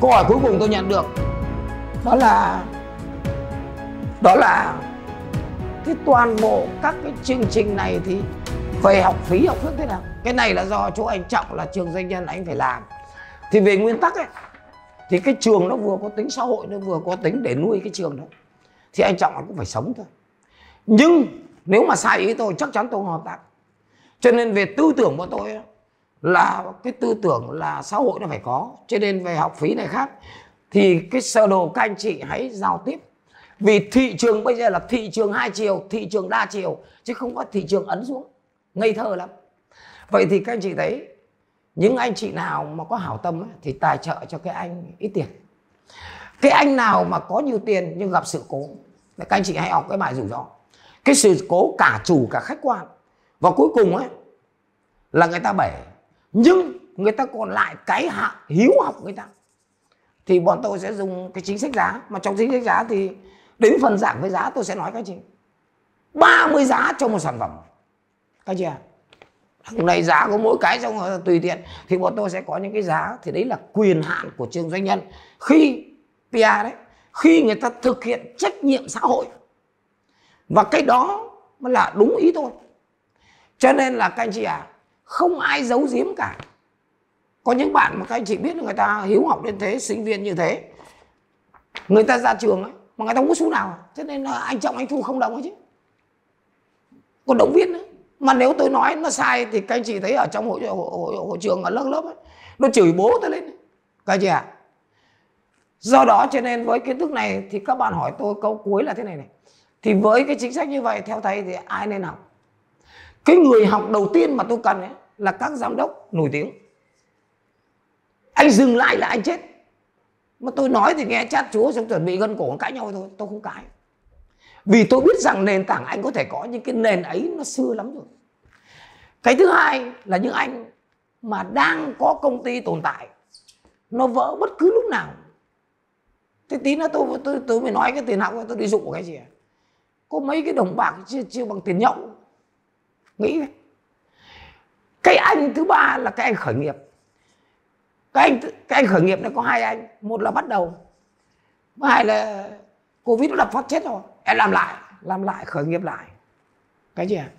câu hỏi cuối cùng tôi nhận được đó là đó là cái toàn bộ các cái chương trình này thì về học phí học phước thế nào? Cái này là do chỗ anh trọng là trường doanh nhân anh phải làm. Thì về nguyên tắc ấy thì cái trường nó vừa có tính xã hội nó vừa có tính để nuôi cái trường đó thì anh trọng cũng phải sống thôi. Nhưng nếu mà sai ý tôi chắc chắn tôi không hợp tác. Cho nên về tư tưởng của tôi ấy, là cái tư tưởng là xã hội nó phải có. Cho nên về học phí này khác thì cái sơ đồ các anh chị hãy giao tiếp. Vì thị trường bây giờ là thị trường hai chiều thị trường đa chiều chứ không có thị trường ấn xuống ngây thơ lắm. Vậy thì các anh chị thấy những anh chị nào mà có hảo tâm ấy, thì tài trợ cho cái anh ít tiền. Cái anh nào mà có nhiều tiền nhưng gặp sự cố các anh chị hãy học cái bài rủi ro. Cái sự cố cả chủ cả khách quan. Và cuối cùng ấy là người ta bể nhưng người ta còn lại cái hạ, hiếu học người ta. Thì bọn tôi sẽ dùng cái chính sách giá. Mà trong chính sách giá thì đến phần giảm với giá tôi sẽ nói các chị. 30 giá cho một sản phẩm. Các chị à hôm nay giá có mỗi cái xong rồi tùy tiện. Thì bọn tôi sẽ có những cái giá. Thì đấy là quyền hạn của trường doanh nhân. Khi PR đấy, khi người ta thực hiện trách nhiệm xã hội. Và cái đó mới là đúng ý tôi. Cho nên là các anh chị à không ai giấu giếm cả. Có những bạn mà các anh chị biết người ta hiếu học đến thế sinh viên như thế. Người ta ra trường ấy mà người ta không có xu nào. Cho nên là anh trọng anh thu không đồng ấy chứ. Còn động viên nữa mà nếu tôi nói nó sai thì các anh chị thấy ở trong hội, hội, hội, hội trường ở lớp lớp ấy nó chửi bố tôi lên. Các anh chị à do đó cho nên với kiến thức này thì các bạn hỏi tôi câu cuối là thế này này. Thì với cái chính sách như vậy theo thầy thì ai nên học? Cái người học đầu tiên mà tôi cần ấy là các giám đốc nổi tiếng. Anh dừng lại là anh chết. Mà tôi nói thì nghe chát chúa xong chuẩn bị gân cổ cãi nhau thôi, tôi không cãi. Vì tôi biết rằng nền tảng anh có thể có những cái nền ấy nó xưa lắm rồi. Cái thứ hai là những anh mà đang có công ty tồn tại, nó vỡ bất cứ lúc nào. Thế tí nữa tôi tôi tôi mới nói cái tiền học tôi đi dụ cái gì à? có mấy cái đồng bạc chưa chưa bằng tiền nhậu nghĩ cái anh thứ ba là cái anh khởi nghiệp. Cái anh cái anh khởi nghiệp này có hai anh. Một là bắt đầu. Hai là covid nó đập phát chết rồi. Em làm lại làm lại, khởi nghiệp lại. Cái gì à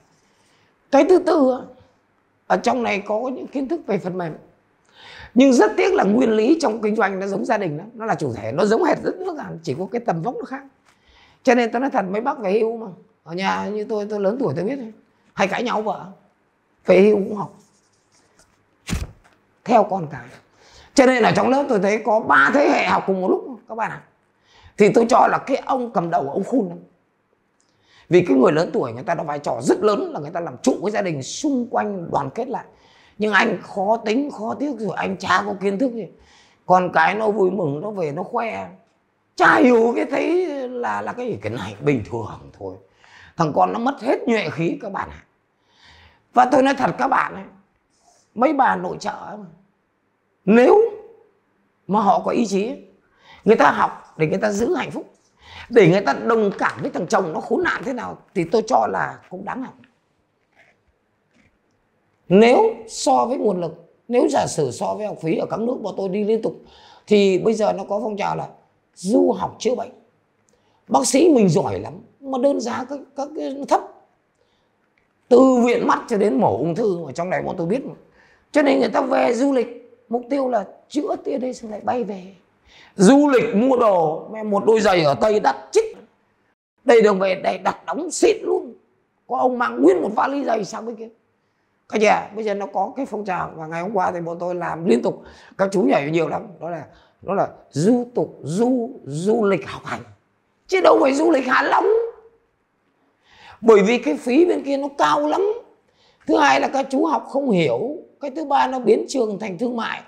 cái thứ tư ở trong này có những kiến thức về phần mềm. Nhưng rất tiếc là nguyên lý trong kinh doanh nó giống gia đình đó nó là chủ thể, nó giống hệt rất nước chỉ có cái tầm vóc nó khác. Cho nên tôi nói thật, mấy bác về hưu mà, ở nhà như tôi tôi lớn tuổi tôi biết hay cãi nhau vợ? Về hưu cũng học. Theo con cái. Cho nên là trong lớp tôi thấy có ba thế hệ học cùng một lúc, các bạn ạ. Thì tôi cho là cái ông cầm đầu ông khôn lắm vì cái người lớn tuổi người ta đóng vai trò rất lớn là người ta làm trụ cái gia đình xung quanh đoàn kết lại. Nhưng anh khó tính, khó tiếc rồi, anh chả có kiến thức gì. Còn cái nó vui mừng, nó về, nó khoe. Chả hiểu cái thấy là là cái gì. Cái này bình thường thôi. Thằng con nó mất hết nhuệ khí, các bạn ạ và tôi nói thật các bạn ấy mấy bà nội trợ mà nếu mà họ có ý chí người ta học để người ta giữ hạnh phúc để người ta đồng cảm với thằng chồng nó khốn nạn thế nào thì tôi cho là cũng đáng học. Nếu so với nguồn lực nếu giả sử so với học phí ở các nước bọn tôi đi liên tục thì bây giờ nó có phong trào là du học chữa bệnh. Bác sĩ mình giỏi lắm mà đơn giá các, các thấp từ viện mắt cho đến mổ ung thư ở trong này bọn tôi biết mà. Cho nên người ta về du lịch, mục tiêu là chữa tia đây xong lại bay về. Du lịch mua đồ một đôi giày ở tây đắt chích. Đây đường về đây đặt đóng xịn luôn. Có ông mang nguyên một vali giày sang bên kia. Các nhà bây giờ nó có cái phong trào và ngày hôm qua thì bọn tôi làm liên tục. Các chú nhảy nhiều lắm. Đó là đó là du tục, du du lịch học hành. Chứ đâu phải du lịch hạ long bởi vì cái phí bên kia nó cao lắm. Thứ hai là các chú học không hiểu. Cái thứ ba nó biến trường thành thương mại.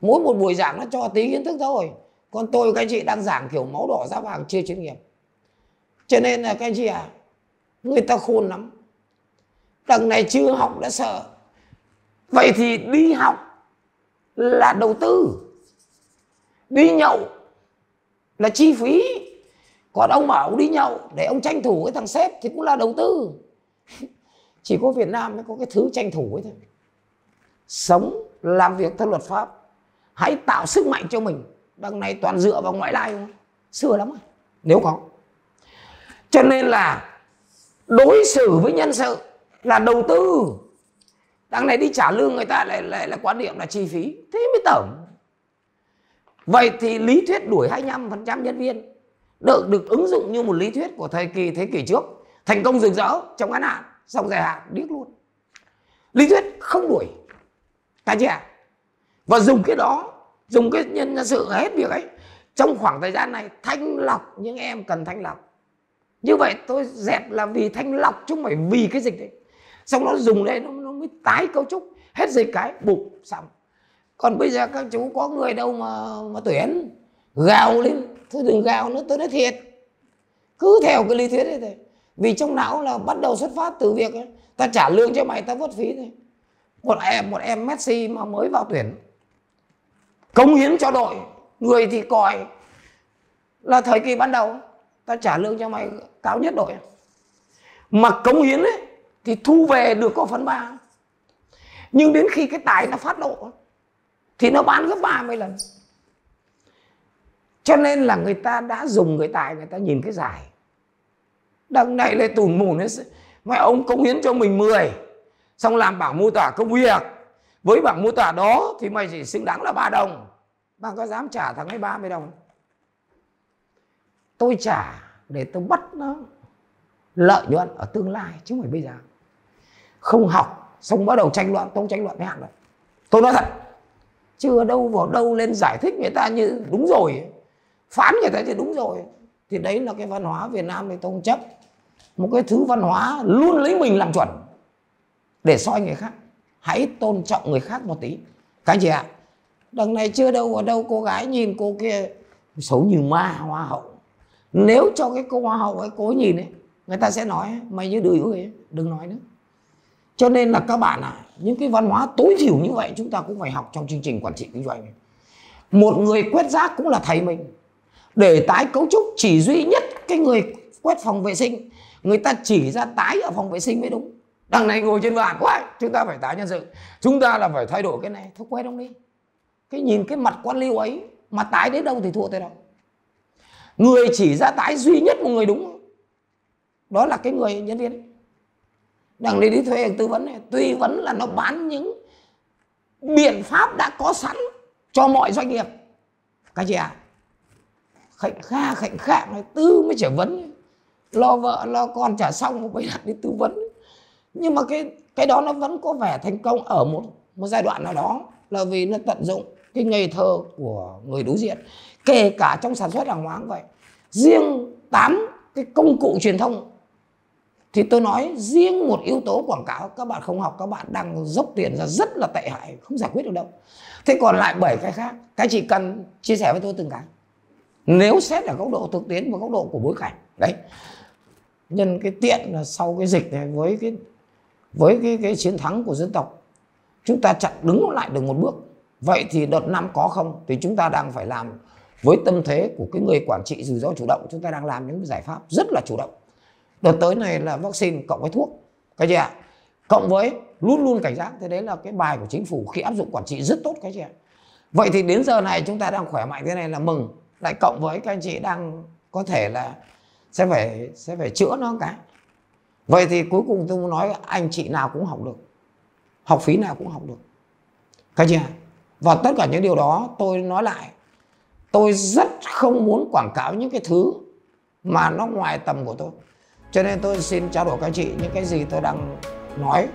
Mỗi một buổi giảng nó cho tí kiến thức thôi. Còn tôi, các anh chị đang giảng kiểu máu đỏ da vàng chưa chuyên nghiệp. Cho nên là các anh chị à người ta khôn lắm. Đằng này chưa học đã sợ. Vậy thì đi học là đầu tư. Đi nhậu là chi phí còn ông bảo ông đi nhậu, để ông tranh thủ cái thằng sếp thì cũng là đầu tư. Chỉ có việt nam mới có cái thứ tranh thủ ấy thôi. Sống, làm việc theo luật pháp. Hãy tạo sức mạnh cho mình. Đằng này toàn dựa vào ngoại lai không xưa lắm rồi, nếu có. Cho nên là đối xử với nhân sự là đầu tư. Đằng này đi trả lương người ta lại lại là quan điểm là chi phí. Thế mới tổng vậy thì lý thuyết đuổi 25% nhân viên được được ứng dụng như một lý thuyết của thời kỳ thế kỷ trước thành công rực rỡ trong ngắn hạn xong dài hạn điếc luôn. Lý thuyết không đuổi anh chị ạ. và dùng cái đó dùng cái nhân sự hết việc ấy trong khoảng thời gian này thanh lọc những em cần thanh lọc. Như vậy tôi dẹp là vì thanh lọc chứ không phải vì cái dịch đấy. Xong nó dùng đây nó, nó mới tái cấu trúc hết dịch cái bụp xong. Còn bây giờ các chú có người đâu mà mà tuyển gào lên thôi đừng gào nữa tôi nói thiệt. Cứ theo cái lý thuyết đấy thôi. Vì trong não là bắt đầu xuất phát từ việc ấy, ta trả lương cho mày ta vất phí thôi. Một em một em Messi mà mới vào tuyển cống hiến cho đội người thì còi. Là thời kỳ ban đầu ta trả lương cho mày cao nhất đội. Mà cống hiến ấy thì thu về được có phần ba. Nhưng đến khi cái tài nó phát độ thì nó bán gấp 30 lần cho nên là người ta đã dùng người tài, người ta nhìn cái giải. Đằng này lại tùn mù nữa. mà ông cống hiến cho mình 10 xong làm bảng mô tả công việc. Với bảng mô tả đó thì mày chỉ xứng đáng là ba đồng. Bạn có dám trả thằng ấy 30 đồng? Tôi trả để tôi bắt nó lợi nhuận ở tương lai, chứ không phải bây giờ. Không học, xong bắt đầu tranh luận tôi tranh luận với hạng rồi. Tôi nói thật, chưa đâu vào đâu lên giải thích người ta như đúng rồi phán như thế thì đúng rồi. Thì đấy là cái văn hóa Việt Nam thì tôi không chấp. Một cái thứ văn hóa luôn lấy mình làm chuẩn để soi người khác. Hãy tôn trọng người khác một tí. Các anh chị ạ đằng này chưa đâu ở đâu cô gái nhìn cô kia xấu như ma hoa hậu. Nếu cho cái cô hoa hậu ấy cố nhìn ấy người ta sẽ nói mày như đười ấy đừng nói nữa. Cho nên là các bạn ạ à, những cái văn hóa tối thiểu như vậy chúng ta cũng phải học trong chương trình quản trị kinh doanh. Một người quét rác cũng là thầy mình để tái cấu trúc chỉ duy nhất cái người quét phòng vệ sinh. Người ta chỉ ra tái ở phòng vệ sinh mới đúng. Đằng này ngồi trên bàn quá, chúng ta phải tái nhân sự. Chúng ta là phải thay đổi cái này. Thôi quét ông đi. Cái nhìn cái mặt quan liêu ấy, mà tái đến đâu thì thua tới đâu. Người chỉ ra tái duy nhất một người đúng. Đó là cái người nhân viên đằng này đi thuê tư vấn này. Tư vấn là nó bán những biện pháp đã có sẵn cho mọi doanh nghiệp. Các chị à khệnh kha khệnh khạng này, tư mới trả vấn. Lo vợ, lo con trả xong mới lại đi tư vấn. Nhưng mà cái cái đó nó vẫn có vẻ thành công ở một một giai đoạn nào đó. Là vì nó tận dụng cái nghề thơ của người đối diện. Kể cả trong sản xuất hàng hóa cũng vậy. Riêng tám cái công cụ truyền thông. Thì tôi nói riêng một yếu tố quảng cáo, các bạn không học, các bạn đang dốc tiền ra rất là tệ hại, không giải quyết được đâu. Thế còn lại bảy cái khác, cái chỉ cần chia sẻ với tôi từng cái nếu xét ở góc độ thực tiễn và góc độ của bối cảnh, đấy. Nhân cái tiện là sau cái dịch này, với cái với cái cái chiến thắng của dân tộc, chúng ta chặn đứng lại được một bước. Vậy thì đợt năm có không? Thì chúng ta đang phải làm với tâm thế của cái người quản trị rủi ro chủ động, chúng ta đang làm những giải pháp rất là chủ động. Đợt tới này là vaccine cộng với thuốc, cái gì ạ? Cộng với luôn luôn cảnh giác, thế đấy là cái bài của chính phủ khi áp dụng quản trị rất tốt, cái gì ạ? Vậy thì đến giờ này chúng ta đang khỏe mạnh thế này là mừng lại cộng với các anh chị đang có thể là sẽ phải sẽ phải chữa nó cái vậy thì cuối cùng tôi muốn nói anh chị nào cũng học được. Học phí nào cũng học được. Các chị ạ. Và tất cả những điều đó tôi nói lại, tôi rất không muốn quảng cáo những cái thứ mà nó ngoài tầm của tôi. Cho nên tôi xin trao đổi các chị những cái gì tôi đang nói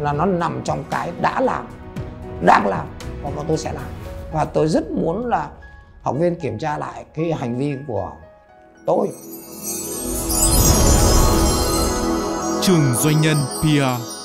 là nó nằm trong cái đã làm, đang làm và tôi sẽ làm. Và tôi rất muốn là học viên kiểm tra lại cái hành vi của tôi. Trường doanh nhân PR